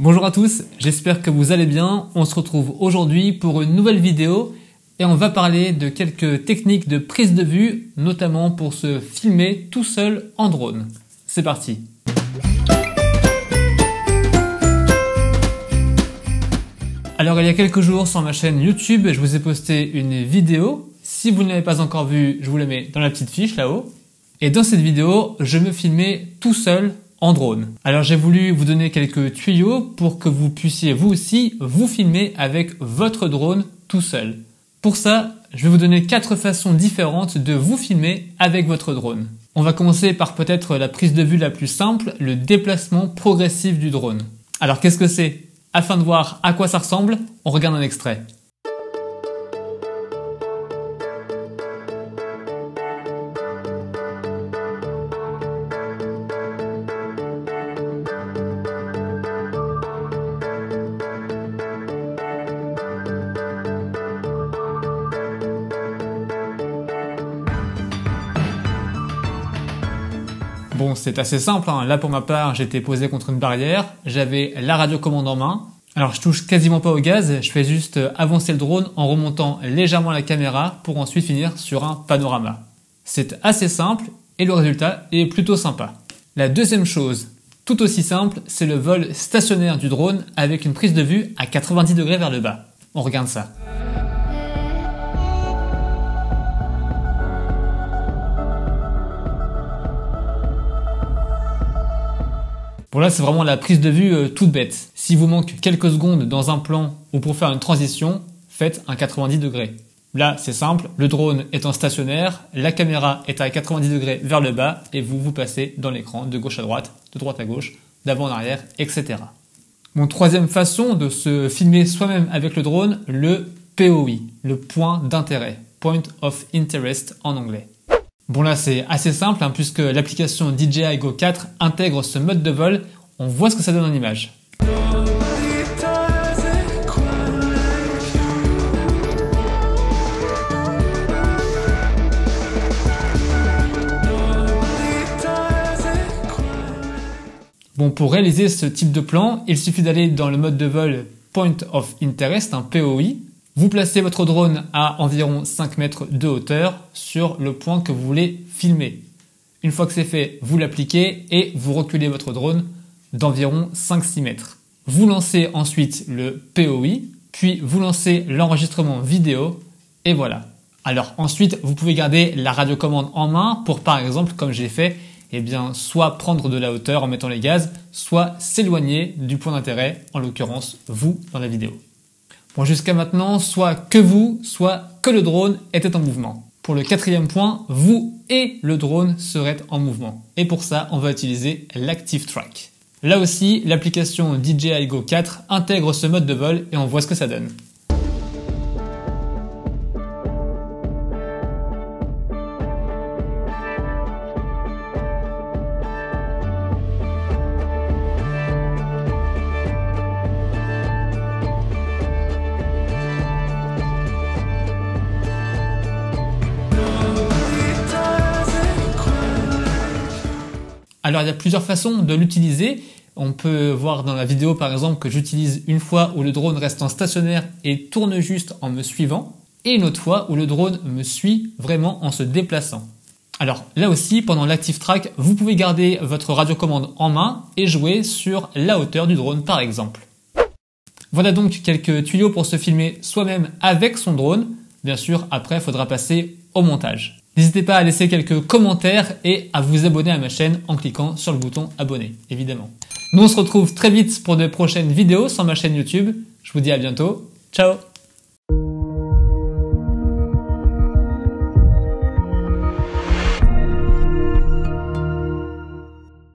Bonjour à tous, j'espère que vous allez bien. On se retrouve aujourd'hui pour une nouvelle vidéo et on va parler de quelques techniques de prise de vue, notamment pour se filmer tout seul en drone. C'est parti Alors il y a quelques jours sur ma chaîne YouTube, je vous ai posté une vidéo. Si vous ne l'avez pas encore vue, je vous la mets dans la petite fiche là-haut. Et dans cette vidéo, je me filmais tout seul en drone. Alors j'ai voulu vous donner quelques tuyaux pour que vous puissiez vous aussi vous filmer avec votre drone tout seul. Pour ça, je vais vous donner quatre façons différentes de vous filmer avec votre drone. On va commencer par peut-être la prise de vue la plus simple, le déplacement progressif du drone. Alors qu'est-ce que c'est? Afin de voir à quoi ça ressemble, on regarde un extrait. Bon, c'est assez simple. Hein. Là, pour ma part, j'étais posé contre une barrière. J'avais la radiocommande en main. Alors, je touche quasiment pas au gaz. Je fais juste avancer le drone en remontant légèrement la caméra pour ensuite finir sur un panorama. C'est assez simple et le résultat est plutôt sympa. La deuxième chose, tout aussi simple, c'est le vol stationnaire du drone avec une prise de vue à 90 degrés vers le bas. On regarde ça. Bon là c'est vraiment la prise de vue euh, toute bête. Si vous manque quelques secondes dans un plan ou pour faire une transition, faites un 90 degrés. Là c'est simple, le drone est en stationnaire, la caméra est à 90 degrés vers le bas et vous vous passez dans l'écran de gauche à droite, de droite à gauche, d'avant en arrière, etc. Mon troisième façon de se filmer soi-même avec le drone, le POI, le point d'intérêt, Point of Interest en anglais. Bon là c'est assez simple hein, puisque l'application DJI Go 4 intègre ce mode de vol, on voit ce que ça donne en image. Bon, pour réaliser ce type de plan, il suffit d'aller dans le mode de vol Point of Interest, un POI, vous placez votre drone à environ 5 mètres de hauteur sur le point que vous voulez filmer. Une fois que c'est fait, vous l'appliquez et vous reculez votre drone d'environ 5-6 mètres. Vous lancez ensuite le POI, puis vous lancez l'enregistrement vidéo et voilà. Alors ensuite, vous pouvez garder la radiocommande en main pour par exemple, comme j'ai fait, eh bien, soit prendre de la hauteur en mettant les gaz, soit s'éloigner du point d'intérêt, en l'occurrence vous dans la vidéo. Bon, jusqu'à maintenant, soit que vous, soit que le drone était en mouvement. Pour le quatrième point, vous et le drone seraient en mouvement. Et pour ça, on va utiliser l'Active Track. Là aussi, l'application DJI Go 4 intègre ce mode de vol et on voit ce que ça donne. Alors il y a plusieurs façons de l'utiliser. On peut voir dans la vidéo par exemple que j'utilise une fois où le drone reste en stationnaire et tourne juste en me suivant, et une autre fois où le drone me suit vraiment en se déplaçant. Alors là aussi, pendant l'active track, vous pouvez garder votre radiocommande en main et jouer sur la hauteur du drone par exemple. Voilà donc quelques tuyaux pour se filmer soi-même avec son drone. Bien sûr, après, faudra passer au montage. N'hésitez pas à laisser quelques commentaires et à vous abonner à ma chaîne en cliquant sur le bouton abonner, évidemment. Nous on se retrouve très vite pour de prochaines vidéos sur ma chaîne YouTube. Je vous dis à bientôt. Ciao